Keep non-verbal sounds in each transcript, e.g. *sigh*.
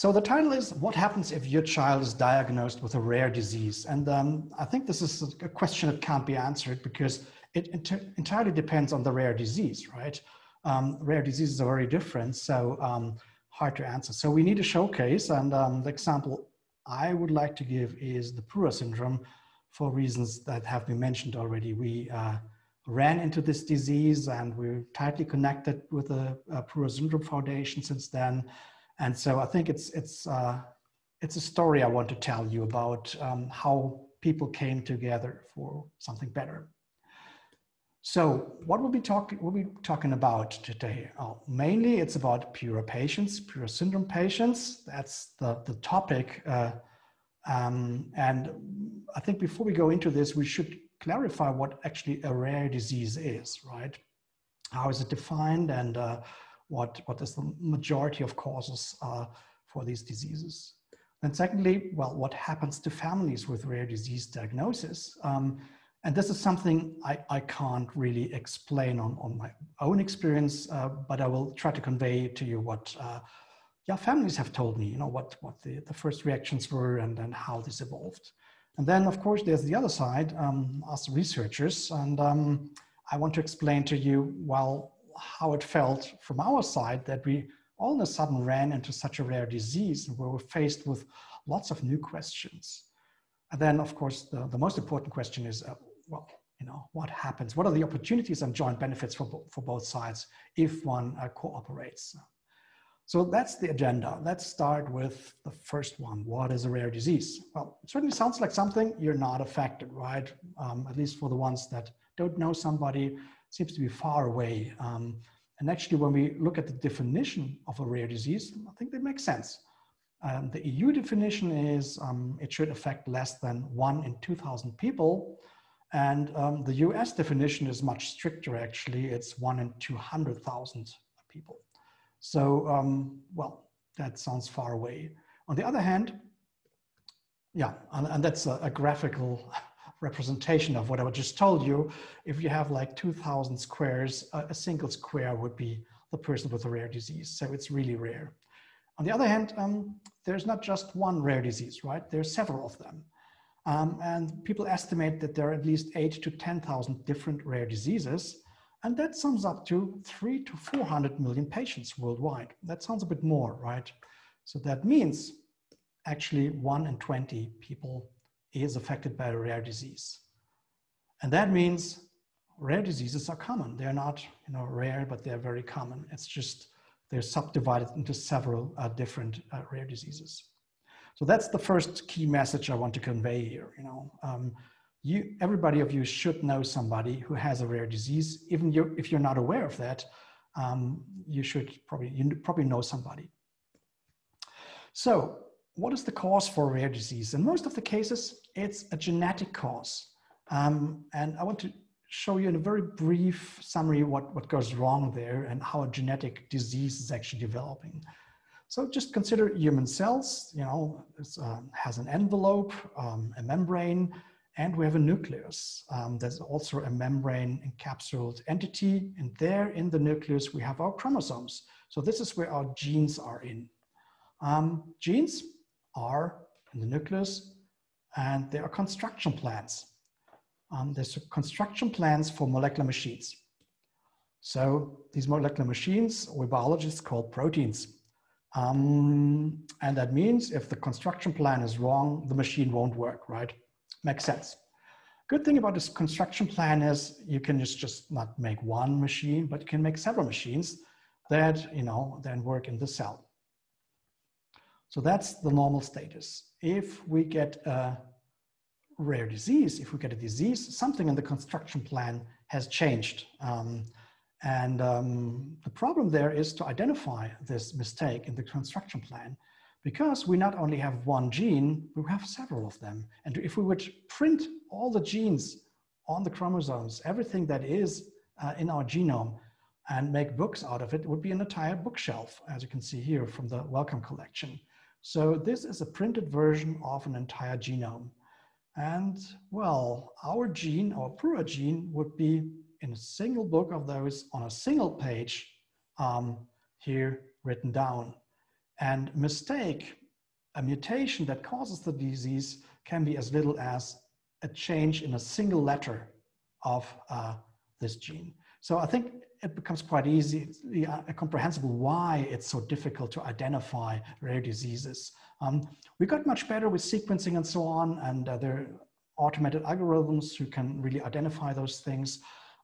So the title is What Happens If Your Child is Diagnosed with a Rare Disease? And um, I think this is a question that can't be answered because it entirely depends on the rare disease, right? Um, rare diseases are very different, so um, hard to answer. So we need a showcase, and um, the example I would like to give is the Pura syndrome for reasons that have been mentioned already. We uh, ran into this disease and we're tightly connected with the uh, Syndrome Foundation since then. And so I think it's it's uh, it's a story I want to tell you about um, how people came together for something better. So what we'll be talking we'll be talking about today. Oh, mainly it's about Pura patients, Pura syndrome patients. That's the the topic. Uh, um, and I think before we go into this, we should clarify what actually a rare disease is, right? How is it defined and uh, what, what is the majority of causes uh, for these diseases. And secondly, well, what happens to families with rare disease diagnosis? Um, and this is something I, I can't really explain on, on my own experience, uh, but I will try to convey to you what uh, yeah, families have told me, you know, what, what the, the first reactions were and then how this evolved. And then, of course, there's the other side, um, us researchers. And um, I want to explain to you, well, how it felt from our side that we all of a sudden ran into such a rare disease and we were faced with lots of new questions. And then, of course, the, the most important question is, uh, well, you know, what happens? What are the opportunities and joint benefits for, for both sides if one uh, cooperates? So that's the agenda. Let's start with the first one. What is a rare disease? Well, it certainly sounds like something you're not affected, right? Um, at least for the ones that don't know somebody seems to be far away. Um, and actually, when we look at the definition of a rare disease, I think that makes sense. Um, the EU definition is um, it should affect less than one in 2,000 people. And um, the US definition is much stricter, actually. It's one in 200,000 people. So, um, well, that sounds far away. On the other hand, yeah, and, and that's a, a graphical representation of what I just told you. If you have like 2000 squares, a, single square would be the person with a rare disease. So it's really rare. On the other hand, um, there's not just one rare disease, right? There's several of them. Um, and people estimate that there are at least eight to 10,000 different rare diseases. And that sums up to three to 400 million patients worldwide. That sounds a bit more, right? So that means actually one in 20 people is affected by a rare disease. And that means rare diseases are common. They're not you know, rare, but they're very common. It's just they're subdivided into several uh, different uh, rare diseases. So that's the first key message I want to convey here. You know, um, you, everybody of you should know somebody who has a rare disease. Even you, if you're not aware of that, um, you should probably you probably know somebody. So what is the cause for rare disease? In most of the cases, it's a genetic cause. Um, and I want to show you in a very brief summary what, what goes wrong there and how a genetic disease is actually developing. So just consider human cells, you know, it um, has an envelope, um, a membrane, and we have a nucleus. Um, there's also a membrane encapsulated entity, and there in the nucleus we have our chromosomes. So this is where our genes are in. Um, genes are in the nucleus, and there are construction plans. Um, there's construction plans for molecular machines. So these molecular machines, we biologists call proteins. Um, and that means if the construction plan is wrong, the machine won't work, right? Makes sense. Good thing about this construction plan is you can just, just not make one machine, but you can make several machines that, you know, then work in the cell. So that's the normal status. If we get a rare disease, if we get a disease, something in the construction plan has changed. Um, and um, the problem there is to identify this mistake in the construction plan because we not only have one gene, we have several of them. And if we would print all the genes on the chromosomes, everything that is uh, in our genome, and make books out of it, it would be an entire bookshelf, as you can see here from the Wellcome collection. So this is a printed version of an entire genome. And well, our gene, our Pura gene would be in a single book of those on a single page um, here written down. And mistake, a mutation that causes the disease can be as little as a change in a single letter of uh, this gene. So I think it becomes quite easy, uh, comprehensible why it's so difficult to identify rare diseases. Um, we got much better with sequencing and so on, and uh, there are automated algorithms who can really identify those things.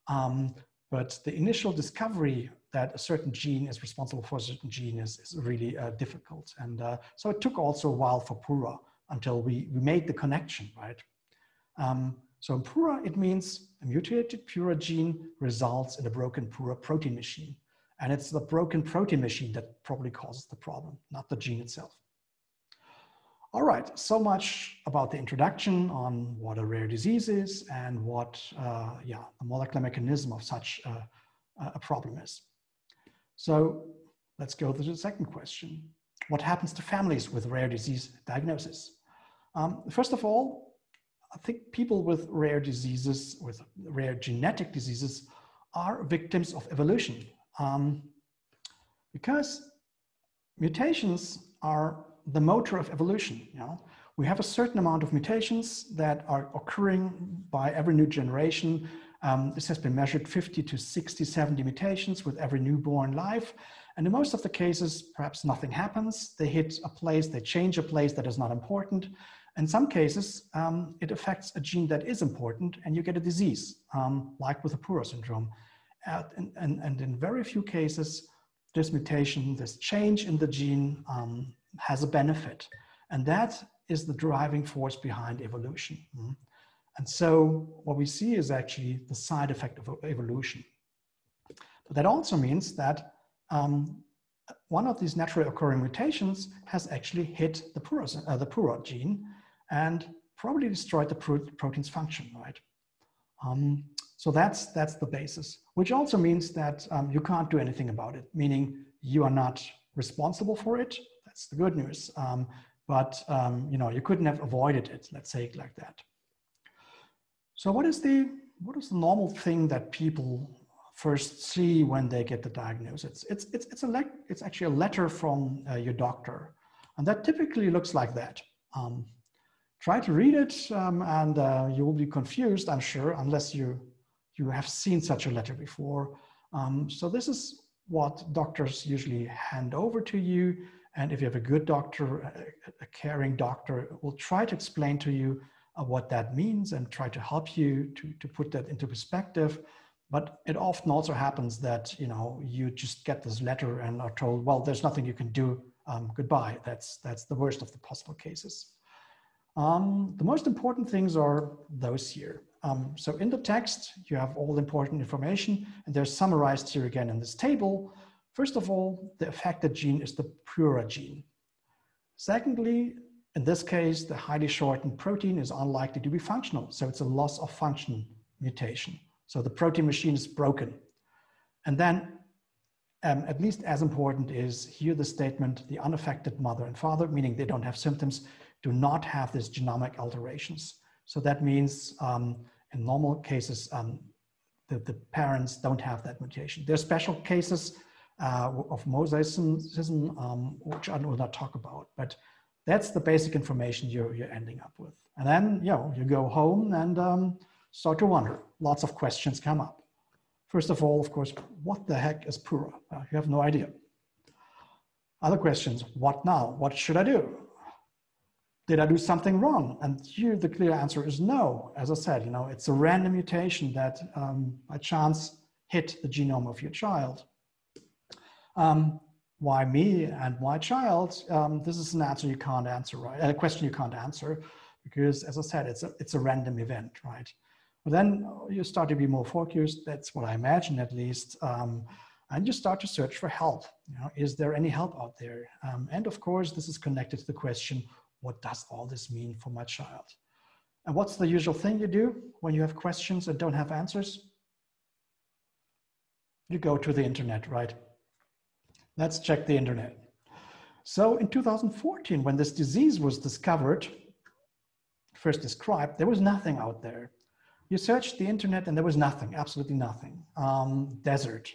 Um, but the initial discovery that a certain gene is responsible for a certain gene is, is really uh, difficult. And uh, so it took also a while for Pura until we, we made the connection, right? Um, so in Pura, it means a mutated Pura gene results in a broken Pura protein machine. And it's the broken protein machine that probably causes the problem, not the gene itself. All right, so much about the introduction on what a rare disease is and what, uh, yeah, the molecular mechanism of such a problem is. So let's go to the second question. What happens to families with rare disease diagnosis? Um, first of all, I think people with rare diseases, with rare genetic diseases, are victims of evolution. Um, because mutations are the motor of evolution. You know? We have a certain amount of mutations that are occurring by every new generation. Um, this has been measured 50 to 60, 70 mutations with every newborn life. And in most of the cases, perhaps nothing happens. They hit a place, they change a place that is not important. In some cases, um, it affects a gene that is important and you get a disease, um, like with the Pura syndrome. And, and, and, in very few cases, this mutation, this change in the gene um, has a benefit. And that is the driving force behind evolution. Mm. And so what we see is actually the side effect of evolution. But that also means that um, one of these naturally occurring mutations has actually hit the Pura, uh, the Pura gene and probably destroyed the pro protein's function, right? Um, so that's, that's the basis, which also means that um, you can't do anything about it, meaning you are not responsible for it. That's the good news. Um, but um, you know, you couldn't have avoided it, let's say it like that. So what is the, what is the normal thing that people first see when they get the diagnosis? It's, it's, it's, it's, a it's actually a letter from uh, your doctor. And that typically looks like that. Um, try to read it um, and uh, you will be confused, I'm sure, unless you, you have seen such a letter before. Um, so this is what doctors usually hand over to you. And if you have a good doctor, a, a caring doctor, will try to explain to you uh, what that means and try to help you to, to put that into perspective. But it often also happens that, you know, you just get this letter and are told, well, there's nothing you can do. Um, goodbye. That's, that's the worst of the possible cases. Um, the most important things are those here. Um, so in the text, you have all the important information and they're summarized here again in this table. First of all, the affected gene is the Pura gene. Secondly, in this case, the highly shortened protein is unlikely to be functional. So it's a loss of function mutation. So the protein machine is broken. And then um, at least as important is here the statement, the unaffected mother and father, meaning they don't have symptoms, do not have these genomic alterations. So that means um, in normal cases, um, the, the, parents don't have that mutation. There are special cases uh, of mosaicism, um, which I will not talk about, but that's the basic information you're, you're ending up with. And then, you know, you go home and um, start to wonder. Lots of questions come up. First of all, of course, what the heck is Pura? Uh, you have no idea. Other questions, what now? What should I do? Did I do something wrong? And here the clear answer is no. As I said, you know, it's a random mutation that um, by chance hit the genome of your child. Um, why me and why child? Um, this is an answer you can't answer, right? A question you can't answer because, as I said, it's a, it's a random event, right? But then you start to be more focused. That's what I imagine, at least. Um, and you start to search for help. You know, is there any help out there? Um, and of course, this is connected to the question, what does all this mean for my child? And what's the usual thing you do when you have questions and don't have answers? You go to the internet, right? Let's check the internet. So in 2014, when this disease was discovered, first described, there was nothing out there. You searched the internet and there was nothing, absolutely nothing. Um, desert.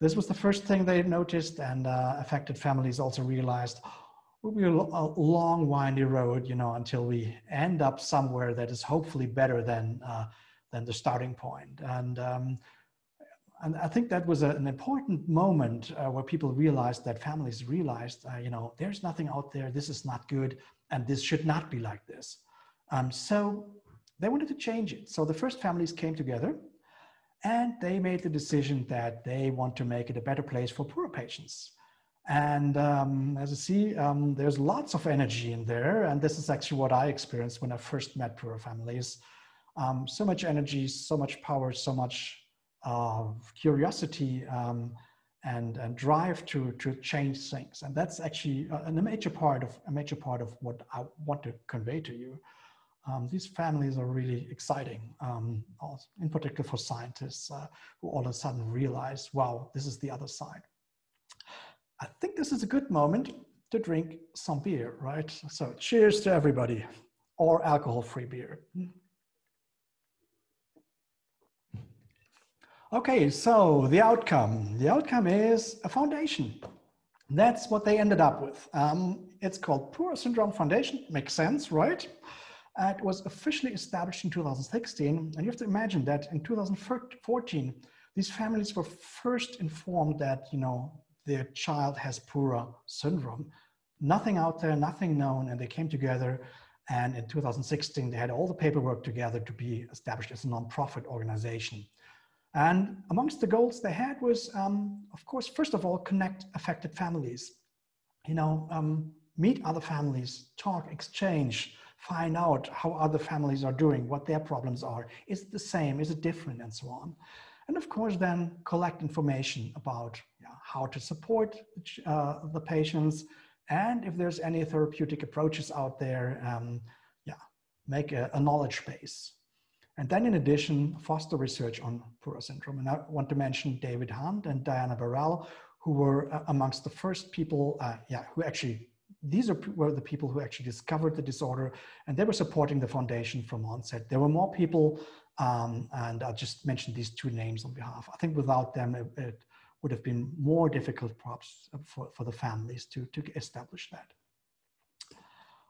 this was the first thing they noticed, and uh, affected families also realized will be a, long, windy road, you know, until we end up somewhere that is hopefully better than uh, than the starting point. And um, and I think that was a, an important moment uh, where people realized that families realized, uh, you know, there's nothing out there. This is not good, and this should not be like this. Um, so they wanted to change it. So the first families came together, and they made the decision that they want to make it a better place for Pura patients. And um, as you see, um, there's lots of energy in there. And this is actually what I experienced when I first met Pura families. Um, so much energy, so much power, so much uh, curiosity um, and, and drive to, to change things. And that's actually a, a, major part of a major part of what I want to convey to you. Um, these families are really exciting, um, in particular for scientists uh, who all of a sudden realize, wow, this is the other side. I think this is a good moment to drink some beer, right? So cheers to everybody, or alcohol-free beer. Okay, so the outcome. The outcome is a foundation. That's what they ended up with. Um, it's called Pura Syndrome Foundation. Makes sense, right? It was officially established in 2016. And you have to imagine that in 2014, these families were first informed that, you know, their child has Pura syndrome. Nothing out there, nothing known, and they came together. And in 2016, they had all the paperwork together to be established as a nonprofit organization. And amongst the goals they had was, um, of course, first of all, connect affected families. You know, um, meet other families, talk, exchange, find out how other families are doing, what their problems are. Is it the same? Is it different? And so on. And of course, then collect information about how to support uh, the patients, and if there's any therapeutic approaches out there, um, yeah, make a, a, knowledge base. And then in addition, foster research on Pura syndrome. And I want to mention David Hunt and Diana Baralle, who were uh, amongst the first people, uh, yeah, who actually, these are, were the people who actually discovered the disorder and they were supporting the foundation from onset. There were more people um, and I'll just mention these two names on behalf. I think without them, it, it would have been more difficult perhaps for, for the families to, to establish that.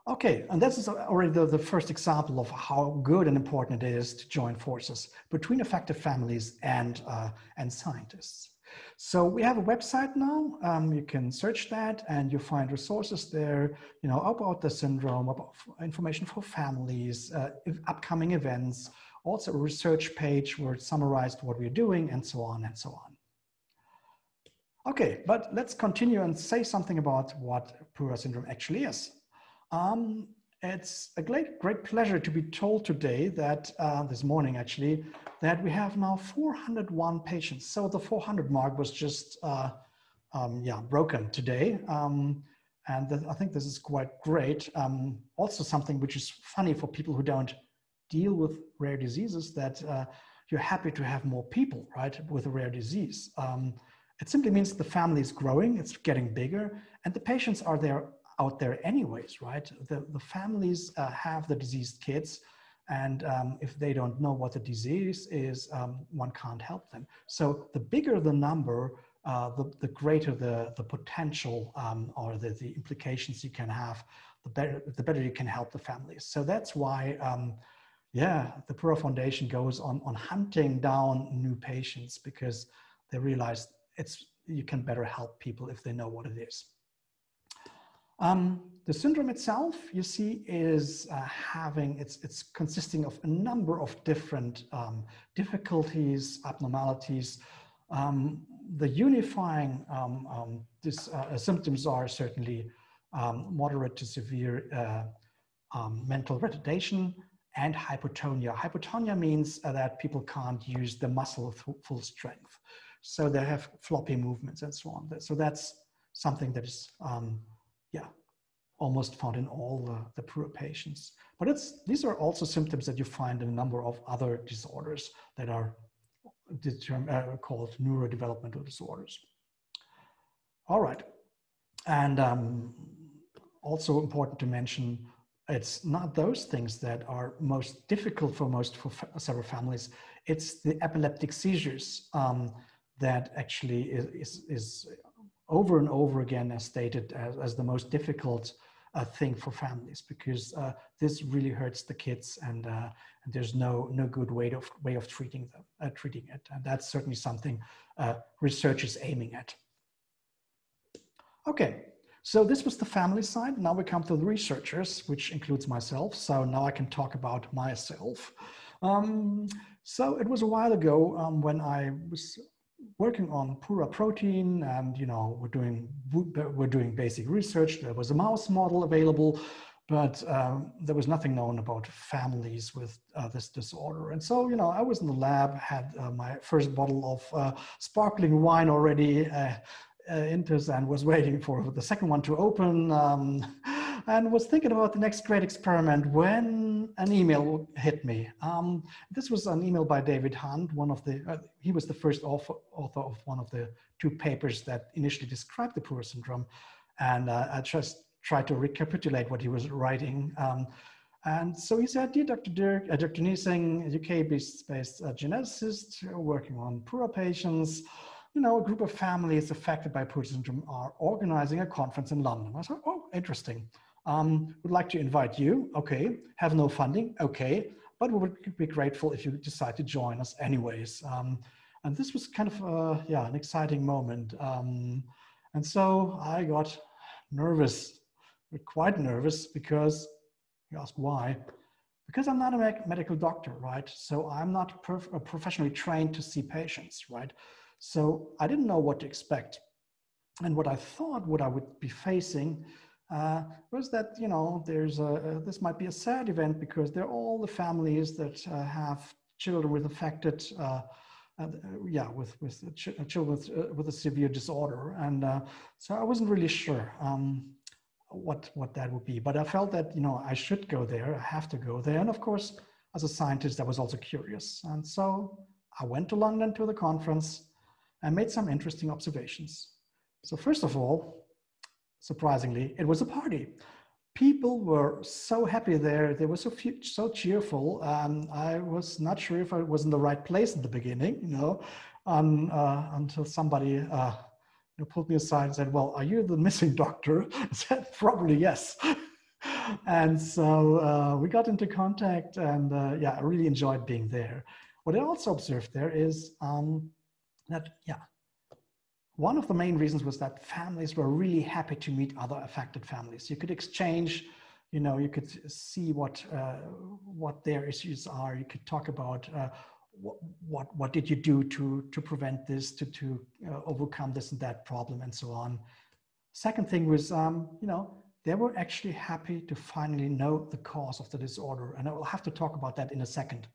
Okay, and this is already the, the, first example of how good and important it is to join forces between affected families and, uh, and scientists. So we have a website now. Um, you can search that and you find resources there, you know, about the syndrome, about information for families, uh, upcoming events, also a research page where it's summarized what we're doing and so on and so on. Okay, but let's continue and say something about what Pura syndrome actually is. Um, it's a great, great pleasure to be told today that, uh, this morning actually, that we have now 401 patients. So the 400 mark was just, uh, um, yeah, broken today. Um, and th I think this is quite great. Um, also something which is funny for people who don't deal with rare diseases that uh, you're happy to have more people, right, with a rare disease. It simply means the family is growing, it's getting bigger, and the patients are there out there anyways, right? The, the families uh, have the diseased kids, and um, if they don't know what the disease is, um, one can't help them. So the bigger the number, uh, the, the greater the, the potential um, or the, the implications you can have, the better, the better you can help the families. So that's why, um, yeah, the Pura Foundation goes on, on hunting down new patients because they realize it's you can better help people if they know what it is. Um, the syndrome itself, you see, is uh, having, it's, it's consisting of a number of different um, difficulties, abnormalities. Um, the unifying um, um, this, uh, symptoms are certainly um, moderate to severe uh, mental retardation and hypotonia. Hypotonia means uh, that people can't use the muscle full strength. So they have floppy movements and so on. So that's something that is, um, yeah, almost found in all the, the Pura patients. But it's, these are also symptoms that you find in a number of other disorders that are uh, called neurodevelopmental disorders. All right. And um, also important to mention, it's not those things that are most difficult for most for several families. It's the epileptic seizures. Um, that actually is, is, is over and over again as stated as, as the most difficult uh, thing for families because uh, this really hurts the kids and, uh, and there's no, no good way of, way of treating them, uh, treating it. And that's certainly something uh, research is aiming at. Okay, so this was the family side. Now we come to the researchers, which includes myself. So now I can talk about myself. Um, so it was a while ago um, when I was working on Pura protein and, you know, we're doing, we're doing basic research. There was a mouse model available, but um, there was nothing known about families with uh, this disorder. And so, you know, I was in the lab, had uh, my first bottle of uh, sparkling wine already uh, uh, Intus and was waiting for the second one to open um, and was thinking about the next great experiment when an email hit me. Um, this was an email by David Hunt, one of the, uh, he was the first author, author of one of the two papers that initially described the Pura syndrome. And uh, I just tried to recapitulate what he was writing. Um, and so he said, dear Dr. Dierk, uh, Dr. Niessing, UK-based uh, geneticist working on Pura patients, you know, a group of families affected by Pura syndrome are organizing a conference in London. I said, oh, interesting. Um, would like to invite you. Okay. Have no funding. Okay. But we would be grateful if you decide to join us anyways. Um, and this was kind of, uh, yeah, an exciting moment. Um, and so I got nervous, quite nervous because you ask why? Because I'm not a medical doctor, right? So I'm not professionally trained to see patients, right? So I didn't know what to expect. And what I thought what I would be facing uh, was that, you know, there's a, this might be a sad event because they're all the families that uh, have children with affected, uh, uh yeah, with, with ch children with, uh, with, a severe disorder. And uh, so I wasn't really sure um, what, what that would be, but I felt that, you know, I should go there, I have to go there. And of course, as a scientist, I was also curious. And so I went to London to the conference and made some interesting observations. So first of all, surprisingly, it was a party. People were so happy there. They were so so cheerful. Um, I was not sure if I was in the right place in the beginning, you know, um, uh, until somebody uh, pulled me aside and said, "Well, are you the missing doctor?" *laughs* I said, "Probably yes." *laughs* and so uh, we got into contact, and uh, yeah, I really enjoyed being there. What I also observed there is um, that, yeah, one of the main reasons was that families were really happy to meet other affected families. You could exchange, you know, you could see what, uh, what their issues are. You could talk about uh, what, what, what did you do to, to prevent this, to, to uh, overcome this and that problem and so on. Second thing was, um, you know, they were actually happy to finally know the cause of the disorder. And I will have to talk about that in a second.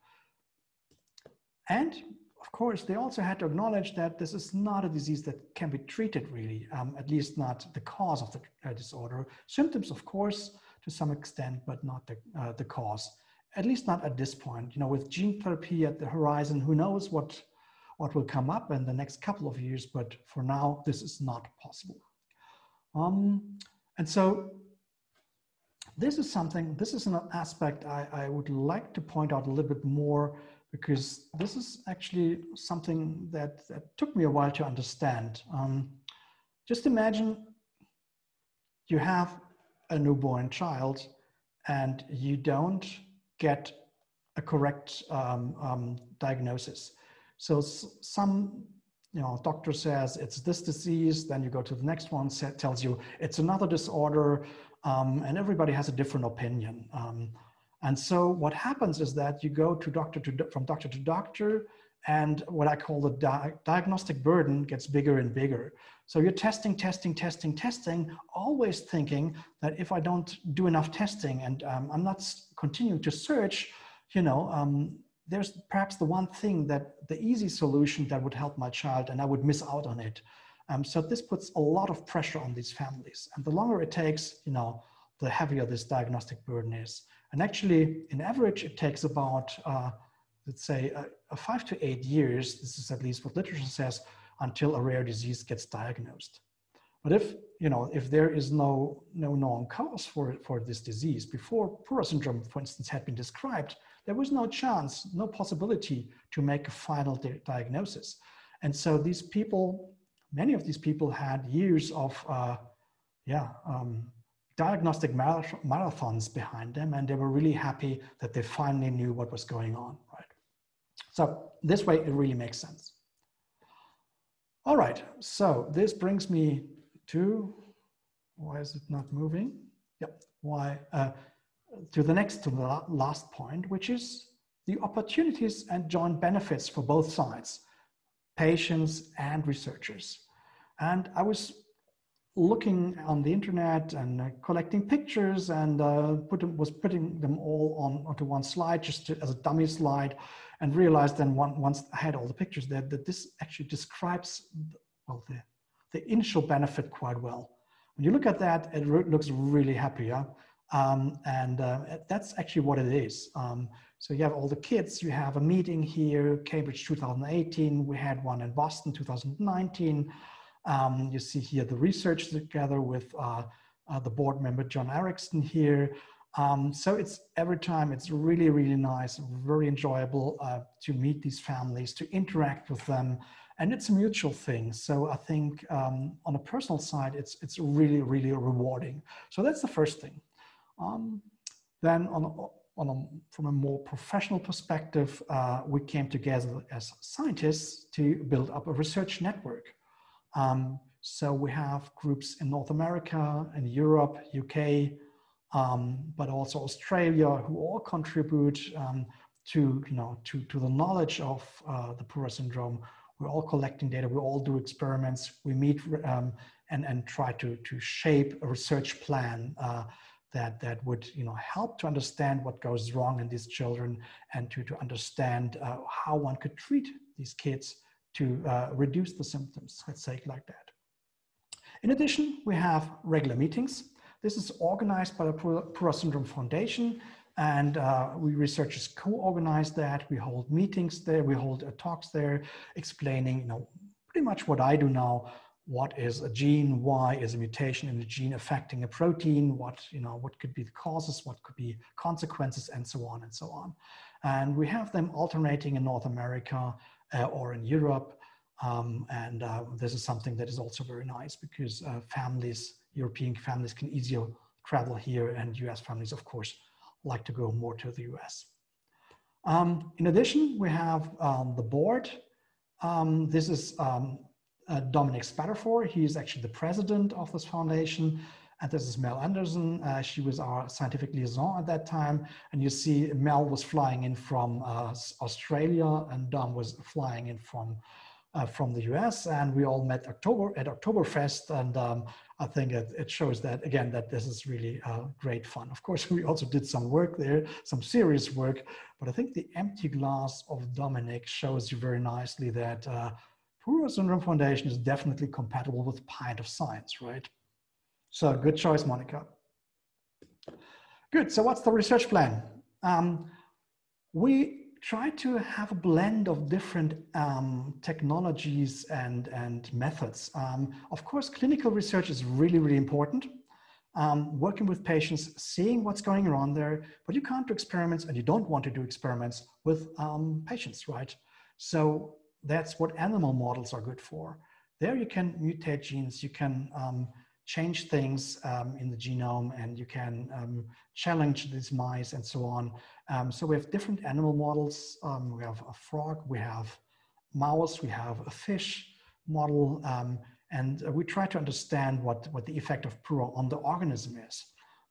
And course, they also had to acknowledge that this is not a disease that can be treated really, um, at least not the cause of the uh, disorder. Symptoms, of course, to some extent, but not the, uh, the cause, at least not at this point. You know, with gene therapy at the horizon, who knows what, what will come up in the next couple of years, but for now, this is not possible. Um, and so this is something, this is an aspect I, I would like to point out a little bit more because this is actually something that, that took me a while to understand. Um, just imagine you have a newborn child and you don't get a correct um, um, diagnosis. So some you know, doctor says it's this disease, then you go to the next one, tells you it's another disorder, um, and everybody has a different opinion. Um, and so what happens is that you go to doctor to, from doctor to doctor and what I call the di diagnostic burden gets bigger and bigger. So you're testing, testing, testing, testing, always thinking that if I don't do enough testing and um, I'm not continuing to search, you know, um, there's perhaps the one thing that the easy solution that would help my child and I would miss out on it. Um, so this puts a lot of pressure on these families. And the longer it takes, you know, the heavier this diagnostic burden is. And actually, in average, it takes about, uh, let's say, uh, uh, five to eight years, this is at least what literature says, until a rare disease gets diagnosed. But if, you know, if there is no, no known cause for, for this disease, before Pura syndrome, for instance, had been described, there was no chance, no possibility to make a final di diagnosis. And so these people, many of these people had years of, uh, yeah, um, diagnostic marathons behind them, and they were really happy that they finally knew what was going on, right? So this way, it really makes sense. All right, so this brings me to, why is it not moving? Yep, why, uh, to the next, to the last point, which is the opportunities and joint benefits for both sides, patients and researchers. And I was looking on the internet and uh, collecting pictures and uh, put them, was putting them all on onto one slide just to, as a dummy slide and realized then one, once I had all the pictures there that this actually describes well the, the initial benefit quite well. When you look at that, it looks really happy, yeah? Um, and uh, that's actually what it is. Um, so you have all the kids, you have a meeting here, Cambridge 2018, we had one in Boston 2019. Um, you see here the research together with uh, uh, the board member John Erickson here. Um, so it's every time it's really, really nice, very enjoyable uh, to meet these families, to interact with them, and it's a mutual thing. So I think um, on a personal side, it's it's really, really rewarding. So that's the first thing. Um, then on on a, from a more professional perspective, uh, we came together as scientists to build up a research network. Um, so we have groups in North America, in Europe, UK, um, but also Australia, who all contribute um, to you know to to the knowledge of uh, the Pura syndrome. We're all collecting data. We all do experiments. We meet um, and and try to to shape a research plan. Uh, that, that would you know, help to understand what goes wrong in these children and to, to understand uh, how one could treat these kids to uh, reduce the symptoms, let's say it like that. In addition, we have regular meetings. This is organized by the Pura Syndrome Foundation and uh, we researchers co-organize that. We hold meetings there, we hold uh, talks there explaining you know, pretty much what I do now, what is a gene, why is a mutation in a gene affecting a protein, what, you know, what could be the causes, what could be consequences, and so on and so on. And we have them alternating in North America or in Europe. Um, and uh, this is something that is also very nice because uh, families, European families can easier travel here and US families, of course, like to go more to the US. Um, in addition, we have um, the board. Um, this is um, uh, Dominic Spatterfor. He is actually the president of this foundation. And this is Mel Anderson. Uh, she was our scientific liaison at that time. And you see Mel was flying in from uh, Australia and Dom was flying in from uh, from the US. And we all met October at Oktoberfest. And um, I think it, it, shows that, again, that this is really uh, great fun. Of course, *laughs* we also did some work there, some serious work. But I think the empty glass of Dominic shows you very nicely that uh, Pura Syndrome Foundation is definitely compatible with Pint of Science, right? So good choice, Monica. Good, so what's the research plan? Um, we try to have a blend of different um, technologies and, and methods. Um, of course, clinical research is really, really important. Um, working with patients, seeing what's going on there, but you can't do experiments and you don't want to do experiments with um, patients, right? So that's what animal models are good for. There you can mutate genes, you can um, change things um, in the genome and you can um, challenge these mice and so on. Um, so we have different animal models. Um, we have a frog, we have mouse, we have a fish model, um, and we try to understand what, what the effect of Pura on the organism is.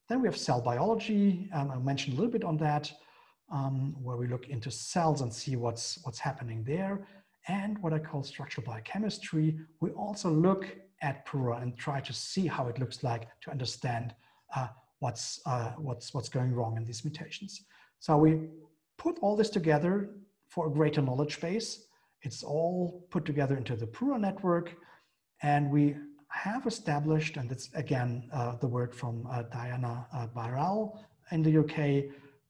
Then we have cell biology. I mentioned a little bit on that, where we look into cells and see what's, what's happening there and what I call structural biochemistry. We also look at Pura and try to see how it looks like to understand uh, what's, uh, what's, what's going wrong in these mutations. So we put all this together for a greater knowledge base. It's all put together into the Pura network and we have established, and it's again uh, the work from uh, Diana uh, in the UK,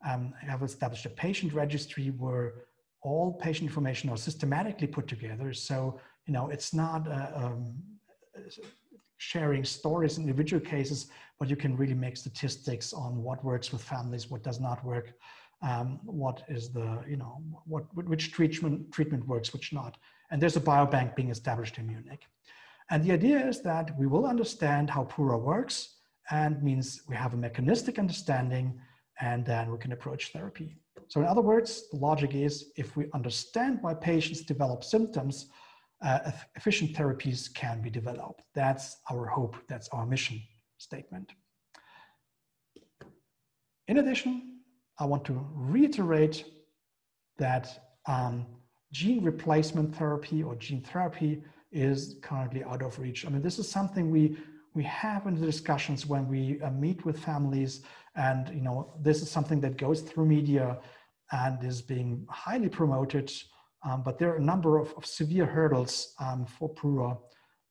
um, have established a patient registry where all patient information are systematically put together. So, you know, it's not uh, um, sharing stories in individual cases, but you can really make statistics on what works with families, what does not work, um, what is the, you know, what which treatment treatment works, which not. And there's a biobank being established in Munich. And the idea is that we will understand how Pura works and means we have a mechanistic understanding and then we can approach therapy. So in other words, the logic is if we understand why patients develop symptoms, uh, efficient therapies can be developed. That's our hope, that's our mission statement. In addition, I want to reiterate that um, gene replacement therapy or gene therapy is currently out of reach. I mean, this is something we we have in the discussions when we uh, meet with families, and you know, this is something that goes through media and is being highly promoted. Um, but there are a number of, of severe hurdles um, for Pura.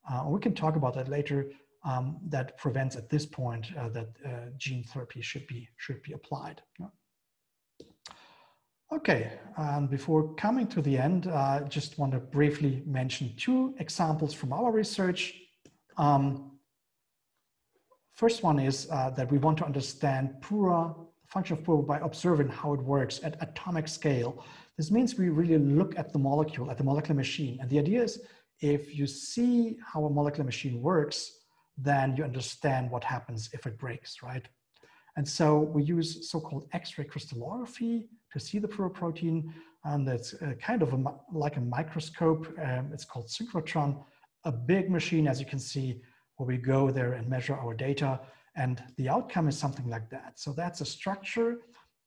Uh, we can talk about that later. Um, that prevents at this point uh, that uh, gene therapy should be should be applied. Yeah. Okay, and before coming to the end, I uh, just want to briefly mention two examples from our research. Um, first one is uh, that we want to understand Pura, function of Pura by observing how it works at atomic scale. This means we really look at the molecule, at the molecular machine. And the idea is if you see how a molecular machine works, then you understand what happens if it breaks, right? And so we use so-called X-ray crystallography to see the protein, and it's a kind of a, like a microscope. Um, it's called synchrotron, a big machine, as you can see, where we go there and measure our data. And the outcome is something like that. So that's a structure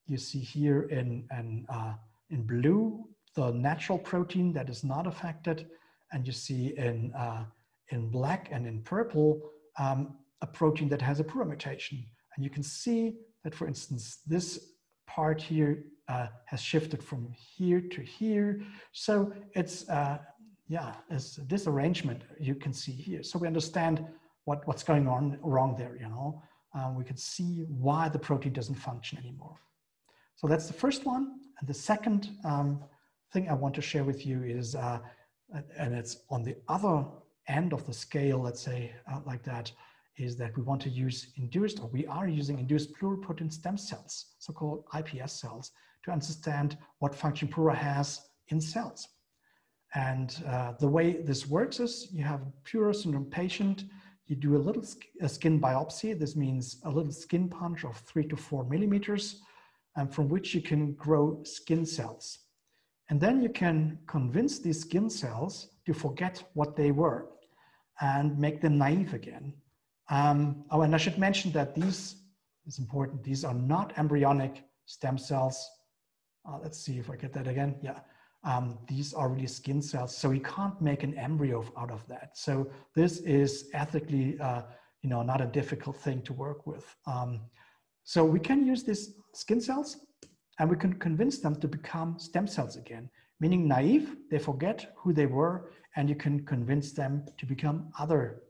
you see here in, in, uh, in blue, the natural protein that is not affected. And you see in, uh, in black and in purple, um, a protein that has a Pura mutation. And you can see that, for instance, this part here uh, has shifted from here to here. So it's, uh, yeah, it's this arrangement you can see here. So we understand what, what's going on wrong there, you know. Um, we can see why the protein doesn't function anymore. So that's the first one. And the second um, thing I want to share with you is, uh, and it's on the other end of the scale, let's say uh, like that, is that we want to use induced, or we are using induced pluripotent stem cells, so-called iPS cells, to understand what function Pura has in cells. And uh, the way this works is you have a Pura syndrome patient, you do a little sk a skin biopsy. This means a little skin punch of three to four millimeters, and from which you can grow skin cells. And then you can convince these skin cells to forget what they were and make them naive again um, oh, and I should mention that these is important. These are not embryonic stem cells. Uh, let's see if I get that again. Yeah. Um, these are really skin cells. So we can't make an embryo out of that. So this is ethically, uh, you know, not a difficult thing to work with. Um, so we can use these skin cells and we can convince them to become stem cells again, meaning naive, they forget who they were, and you can convince them to become other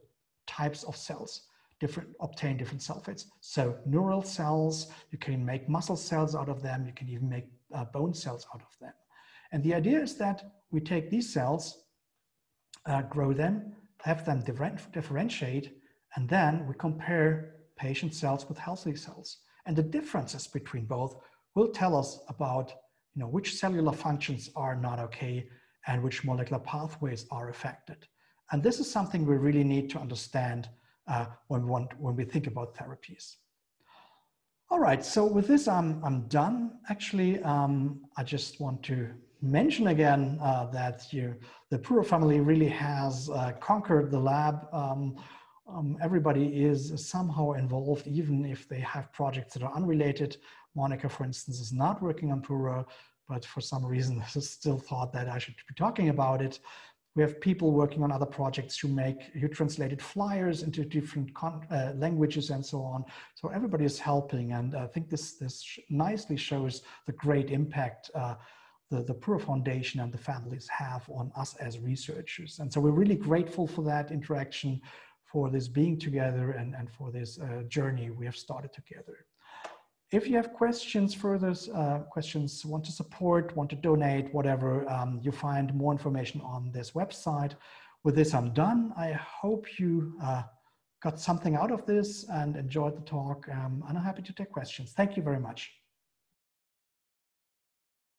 types of cells, different obtain different cell sulfates. So neural cells, you can make muscle cells out of them, you can even make uh, bone cells out of them. And the idea is that we take these cells, uh, grow them, have them differentiate, and then we compare patient cells with healthy cells. And the differences between both will tell us about you know, which cellular functions are not okay and which molecular pathways are affected. And this is something we really need to understand uh, when, we want, when we think about therapies. All right, so with this, I'm, I'm done. Actually, um, I just want to mention again uh, that you, the Pura family really has uh, conquered the lab. Um, um, everybody is somehow involved, even if they have projects that are unrelated. Monica, for instance, is not working on Pura, but for some reason *laughs* still thought that I should be talking about it. We have people working on other projects who make, who translated flyers into different uh, languages and so on. So everybody is helping. And I think this, this nicely shows the great impact uh, the, the Pura Foundation and the families have on us as researchers. And so we're really grateful for that interaction, for this being together and, and for this uh, journey we have started together. If you have questions, further uh, questions, want to support, want to donate, whatever, um, you find more information on this website. With this, I'm done. I hope you uh, got something out of this and enjoyed the talk. Um, and I'm happy to take questions. Thank you very much.